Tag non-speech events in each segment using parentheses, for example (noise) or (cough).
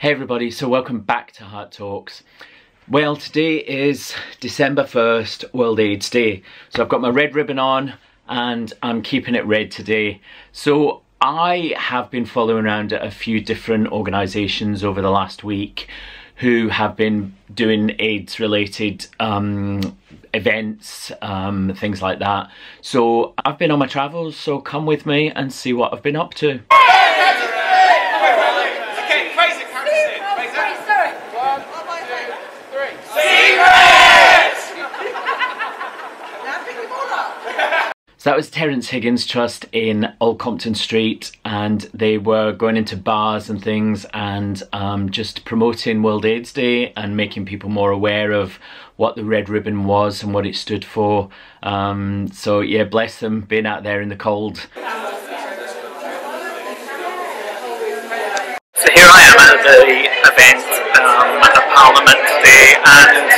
Hey everybody, so welcome back to Hart Talks. Well, today is December 1st, World AIDS Day. So I've got my red ribbon on and I'm keeping it red today. So I have been following around a few different organisations over the last week who have been doing AIDS related um, events, um, things like that. So I've been on my travels, so come with me and see what I've been up to. So that was Terence Higgins Trust in Old Compton Street, and they were going into bars and things and um, just promoting World AIDS Day and making people more aware of what the red ribbon was and what it stood for. Um, so yeah, bless them being out there in the cold. So here I am at the event um, at Parliament today, and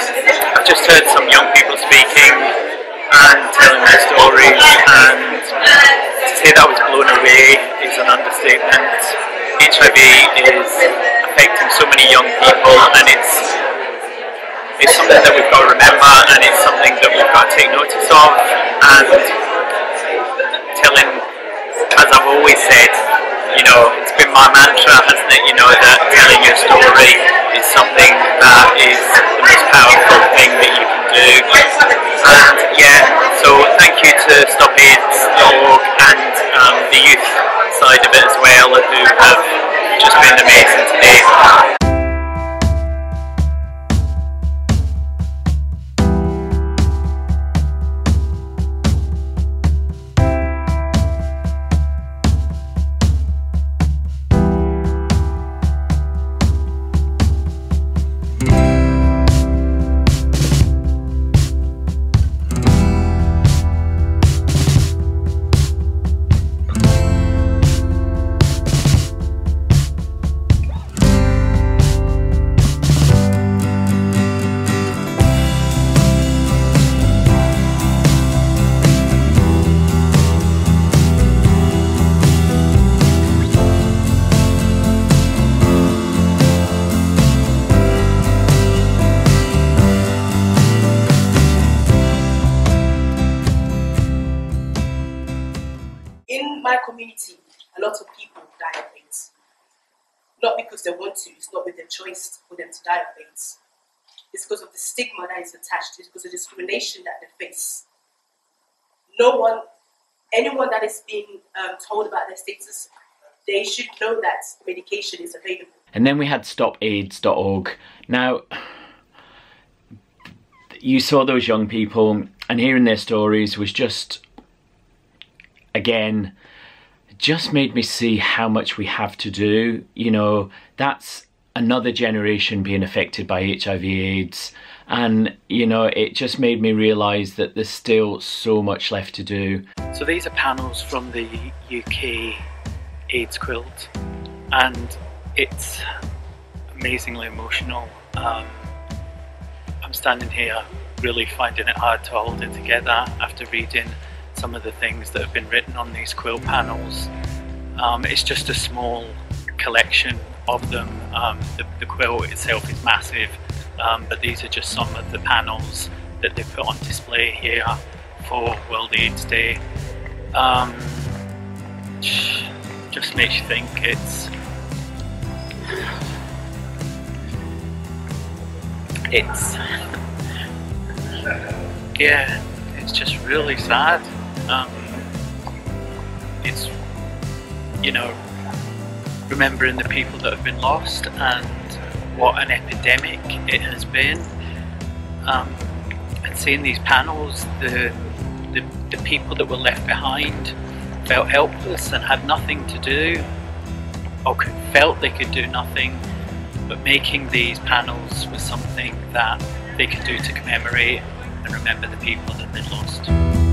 I've just heard some young people speaking and telling their stories and to say that I was blown away is an understatement. HIV is affecting so many young people and it's it's something that we've got to remember and it's something that we've got to take notice of and telling as I've always said, you know, it's been my mantra, hasn't it, you know, that telling your story is something that is my community, a lot of people die of AIDS. Not because they want to, it's not with their choice for them to die of AIDS. It's because of the stigma that is attached, it's because of discrimination that they face. No one, anyone that is being um, told about their status, they should know that medication is available. And then we had stopaids.org. Now, you saw those young people, and hearing their stories was just, again, just made me see how much we have to do. You know, that's another generation being affected by HIV AIDS. And, you know, it just made me realise that there's still so much left to do. So these are panels from the UK AIDS quilt. And it's amazingly emotional. Um, I'm standing here really finding it hard to hold it together after reading some of the things that have been written on these quill panels. Um, it's just a small collection of them. Um, the, the, quilt itself is massive, um, but these are just some of the panels that they put on display here for World AIDS Day. Um, just makes you think it's it's yeah it's just really sad um, it's, you know, remembering the people that have been lost and what an epidemic it has been. Um, and seeing these panels, the, the, the people that were left behind felt helpless and had nothing to do, or felt they could do nothing, but making these panels was something that they could do to commemorate and remember the people that they'd lost.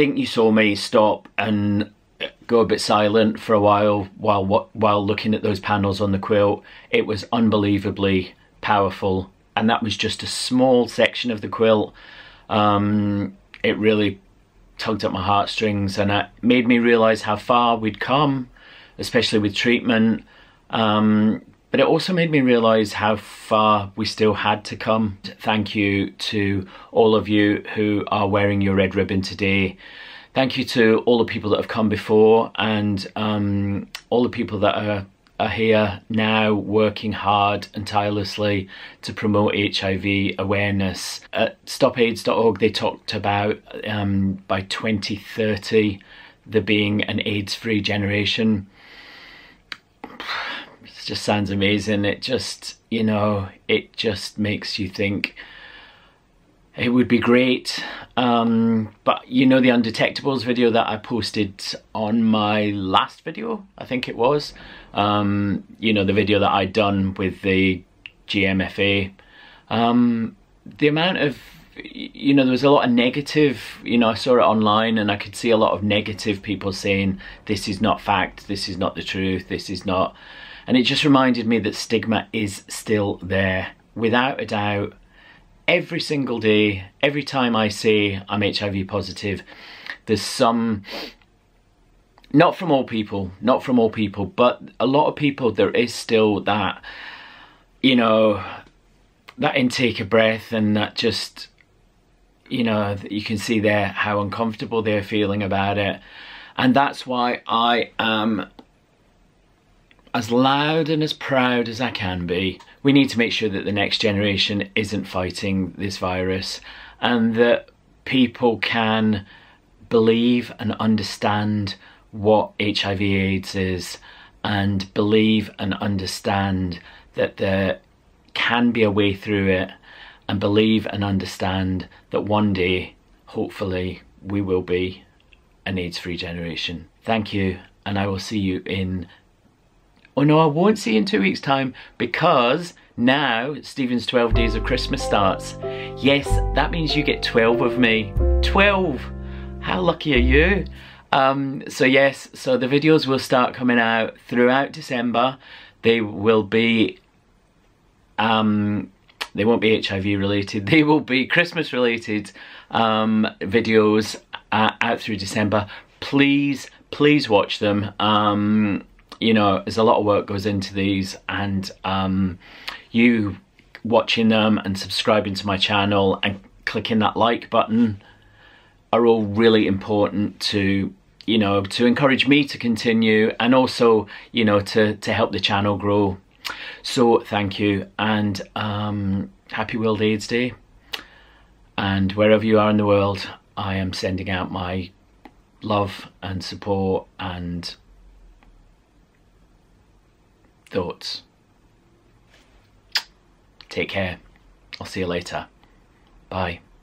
Think you saw me stop and go a bit silent for a while while while looking at those panels on the quilt. It was unbelievably powerful, and that was just a small section of the quilt. Um, it really tugged at my heartstrings, and it made me realise how far we'd come, especially with treatment. Um, but it also made me realise how far we still had to come. Thank you to all of you who are wearing your red ribbon today. Thank you to all the people that have come before and um, all the people that are, are here now working hard and tirelessly to promote HIV awareness. At stopaids.org they talked about um, by 2030 there being an AIDS-free generation just sounds amazing. It just, you know, it just makes you think it would be great. Um, but you know, the undetectables video that I posted on my last video, I think it was, um, you know, the video that I'd done with the GMFA, um, the amount of you know, there was a lot of negative, you know, I saw it online and I could see a lot of negative people saying, this is not fact, this is not the truth, this is not, and it just reminded me that stigma is still there, without a doubt. Every single day, every time I say I'm HIV positive, there's some not from all people, not from all people, but a lot of people, there is still that, you know, that intake of breath and that just, you know, you can see there how uncomfortable they're feeling about it. And that's why I am as loud and as proud as I can be, we need to make sure that the next generation isn't fighting this virus and that people can believe and understand what HIV AIDS is and believe and understand that there can be a way through it and believe and understand that one day, hopefully, we will be an AIDS-free generation. Thank you and I will see you in Oh no, I won't see you in two weeks' time because now Stephen's 12 Days of Christmas starts. Yes, that means you get 12 of me. 12! How lucky are you? Um, so yes, so the videos will start coming out throughout December. They will be, um, they won't be HIV related, (laughs) they will be Christmas related um, videos uh, out through December. Please, please watch them. Um, you know, there's a lot of work goes into these and um, you watching them and subscribing to my channel and clicking that like button are all really important to you know to encourage me to continue and also you know to to help the channel grow. So thank you and um happy world aids day. And wherever you are in the world i am sending out my love and support and thoughts. Take care. I'll see you later. Bye.